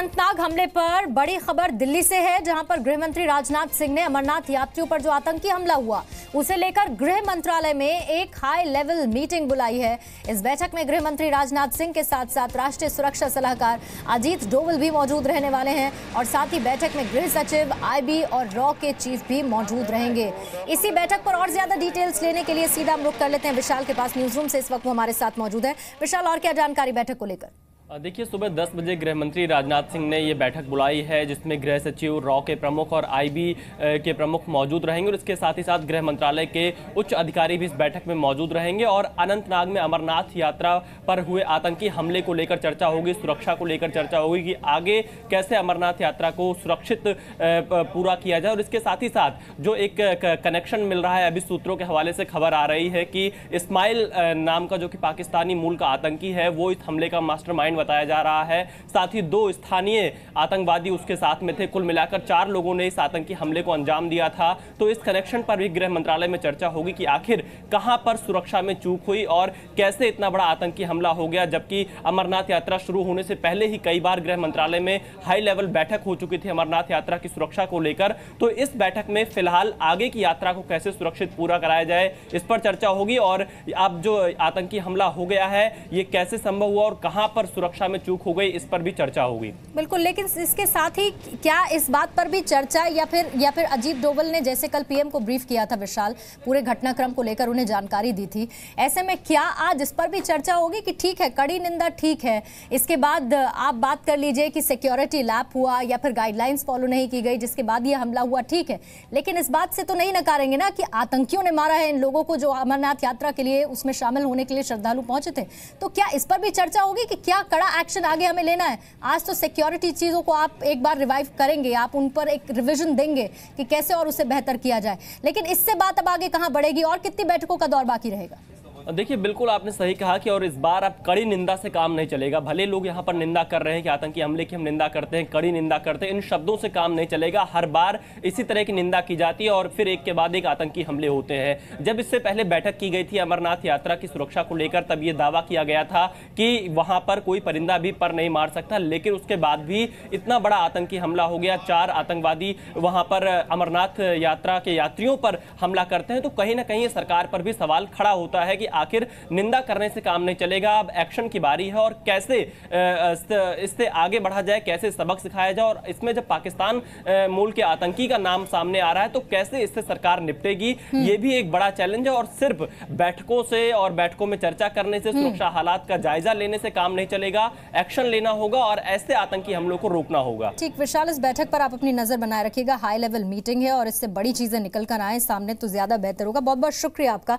अनंतनाग हमले पर बड़ी खबर दिल्ली से है, जहाँ पर गृह मंत्री राजनाथ सिंह ने अमरनाथ यात्रियों पर जो आतंकी हमला हुआ, उसे लेकर गृह मंत्रालय में एक हाई लेवल मीटिंग बुलाई है। इस बैठक में गृह मंत्री राजनाथ सिंह के साथ साथ राष्ट्रीय सुरक्षा सलाहकार अजीत डोवल भी मौजूद रहने वाले हैं और साथ ही बैठक में गृह सचिव आईबी और रॉ के चीफ भी मौजूद रहेंगे। इसी बैठक पर और ज़्यादा डिटेल्स लेने के लिए सीधा हम रुख कर लेते हैं। विशाल के पास न्यूज़ रूम से इस वक्त वो हमारे साथ मौजूद है। विशाल, और क्या जानकारी बैठक को लेकर? देखिए, सुबह 10 बजे गृह मंत्री राजनाथ सिंह ने ये बैठक बुलाई है, जिसमें गृह सचिव रॉ के प्रमुख और आईबी के प्रमुख मौजूद रहेंगे और इसके साथ ही साथ गृह मंत्रालय के उच्च अधिकारी भी इस बैठक में मौजूद रहेंगे और अनंतनाग में अमरनाथ यात्रा पर हुए आतंकी हमले को लेकर चर्चा होगी, सुरक्षा को लेकर चर्चा होगी कि आगे कैसे अमरनाथ यात्रा को सुरक्षित पूरा किया जाए। और इसके साथ ही साथ जो एक कनेक्शन मिल रहा है, अभी सूत्रों के हवाले से खबर आ रही है कि इस्माइल नाम का जो कि पाकिस्तानी मूल का आतंकी है, वो इस हमले का मास्टर बताया जा रहा है। साथ ही दो स्थानीय आतंकवादी उसके साथ में थे। कुल मिलाकर चार लोगों ने इस आतंकी हमले को अंजाम दिया था। तो इस कनेक्शन पर भी गृह मंत्रालय में चर्चा होगी कि आखिर कहाँ पर सुरक्षा में चूक हुई और कैसे इतना बड़ा आतंकी हमला हो गया, जबकि अमरनाथ यात्रा शुरू होने से पहले ही कई बार गृह मंत्रालय में हाई लेवल बैठक हो चुकी थी अमरनाथ यात्रा की सुरक्षा को लेकर। तो इस बैठक में फ़िलहाल आगे की यात्रा को कैसे सुरक्षित पूरा कराया जाए, इस पर चर्चा होगी और अब जो आतंकी हमला हो गया है, ये कैसे संभव हुआ और कहाँ पर सुरक्षा सुरक्षा में चूक हो गई, इस पर भी चर्चा होगी। बिल्कुल, लेकिन इसके साथ ही क्या इस बात पर भी चर्चा या फिर या फिर अजीत डोवल ने जैसे कल पीएम को ब्रीफ किया था विशाल, पूरे घटनाक्रम को लेकर उन्हें जानकारी दी थी, ऐसे में क्या आज इस पर भी चर्चा होगी कि ठीक है, कड़ी निंदा ठीक है, इसके बाद आप बात कर लीजिए कि सिक्योरिटी लैप हुआ या फिर गाइडलाइंस फॉलो नहीं की गई, जिसके बाद ये हमला हुआ, ठीक है, लेकिन इस बात से तो नहीं नकारेंगे ना कि आतंकियों ने मारा है इन लोगों को जो अमरनाथ यात्रा के लिए उसमें शामिल होने के लिए श्रद्धालु पहुँचे थे तो क्या इस पर भी चर्चा होगी कि क्या कड़ा एक्शन आगे हमें लेना है। आज तो सिक्योरिटी चीज़ों को आप एक बार रिवाइव करेंगे, आप उन पर एक रिविजन देंगे कि कैसे और उसे बेहतर किया जाए। लेकिन इससे बात अब आगे कहाँ बढ़ेगी और कितनी बैठकों का दौर बाकी रहेगा? देखिए, बिल्कुल आपने सही कहा कि और इस बार आप कड़ी निंदा से काम नहीं चलेगा। भले लोग यहाँ पर निंदा कर रहे हैं कि आतंकी हमले की हम निंदा करते हैं, कड़ी निंदा करते हैं, इन शब्दों से काम नहीं चलेगा। हर बार इसी तरह की निंदा की जाती है और फिर एक के बाद एक आतंकी हमले होते हैं। जब इससे पहले बैठक की गई थी अमरनाथ यात्रा की सुरक्षा को लेकर, तब ये दावा किया गया था कि वहाँ पर कोई परिंदा भी पर नहीं मार सकता, लेकिन उसके बाद भी इतना बड़ा आतंकी हमला हो गया, चार आतंकवादी वहाँ पर अमरनाथ यात्रा के यात्रियों पर हमला करते हैं। तो कहीं ना कहीं सरकार पर भी सवाल खड़ा होता है कि आखिर निंदा करने से काम नहीं चलेगा। अब एक्शन की बारी है और कैसे इससे आगे बढ़ा जाए कैसे सबक सिखाया जाए और इसमें जब पाकिस्तान मूल के आतंकी का नाम सामने आ रहा है तो कैसे इससे सरकार निपटेगी हम्म। ये भी एक बड़ा चैलेंज है और सिर्फ़ बैठकों से और बैठकों में चर्चा करने से हम्म। सुरक्षा हालात का जायजा लेने से काम नहीं चलेगा एक्शन लेना होगा और ऐसे आतंकी हमलों को रोकना होगा। ठीक विशाल इस बैठक पर आप अपनी नज़र बनाए रखिएगा। हाई लेवल मीटिंग है और इससे बड़ी चीज़ें निकल कर आए सामने तो ज़्यादा बेहतर होगा। बहुत बहुत शुक्रिया आपका।